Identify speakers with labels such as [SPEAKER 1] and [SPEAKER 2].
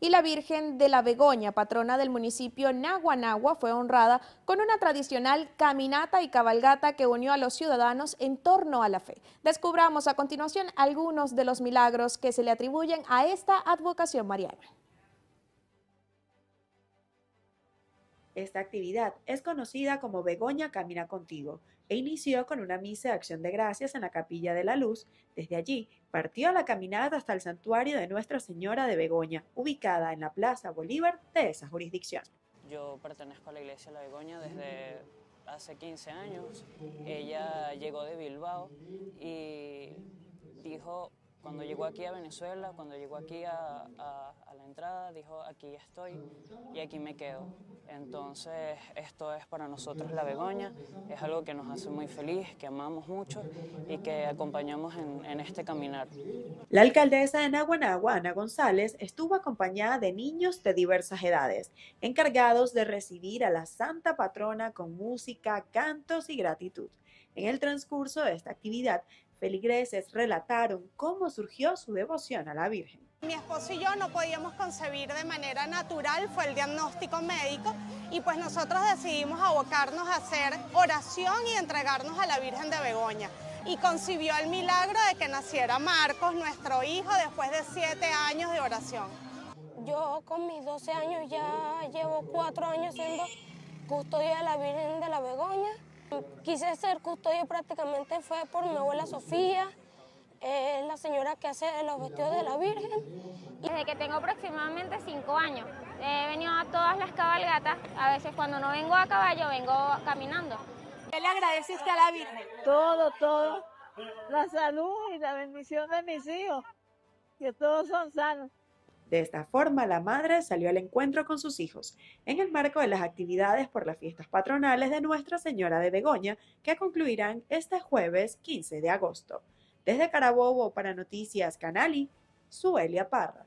[SPEAKER 1] y la Virgen de la Begoña, patrona del municipio Naguanagua, fue honrada con una tradicional caminata y cabalgata que unió a los ciudadanos en torno a la fe. Descubramos a continuación algunos de los milagros que se le atribuyen a esta advocación mariana.
[SPEAKER 2] Esta actividad es conocida como Begoña Camina Contigo e inició con una misa de acción de gracias en la Capilla de la Luz. Desde allí partió la caminata hasta el santuario de Nuestra Señora de Begoña, ubicada en la Plaza Bolívar de esa jurisdicción.
[SPEAKER 3] Yo pertenezco a la Iglesia de la Begoña desde hace 15 años. Ella llegó de Bilbao y dijo, cuando llegó aquí a Venezuela, cuando llegó aquí a, la entrada, dijo, aquí estoy y aquí me quedo. Entonces, esto es para nosotros la Begoña, es algo que nos hace muy feliz, que amamos mucho y que acompañamos en, en este caminar.
[SPEAKER 2] La alcaldesa de Naguanagua, Ana González, estuvo acompañada de niños de diversas edades, encargados de recibir a la Santa Patrona con música, cantos y gratitud. En el transcurso de esta actividad, feligreses relataron cómo surgió su devoción a la Virgen.
[SPEAKER 4] Mi esposo y yo no podíamos concebir de manera natural, fue el diagnóstico médico y pues nosotros decidimos abocarnos a hacer oración y entregarnos a la Virgen de Begoña. Y concibió el milagro de que naciera Marcos, nuestro hijo, después de siete años de oración.
[SPEAKER 5] Yo con mis 12 años ya llevo cuatro años siendo custodia de la Virgen de la Begoña Quise ser custodia prácticamente fue por mi abuela Sofía, es la señora que hace los vestidos de la Virgen.
[SPEAKER 6] Desde que tengo aproximadamente cinco años, he venido a todas las cabalgatas, a veces cuando no vengo a caballo, vengo caminando.
[SPEAKER 4] ¿Qué le agradece usted a la Virgen?
[SPEAKER 7] Todo, todo. La salud y la bendición de mis hijos, que todos son sanos.
[SPEAKER 2] De esta forma, la madre salió al encuentro con sus hijos, en el marco de las actividades por las fiestas patronales de Nuestra Señora de Begoña, que concluirán este jueves 15 de agosto. Desde Carabobo para Noticias Canali, Suelia Parra.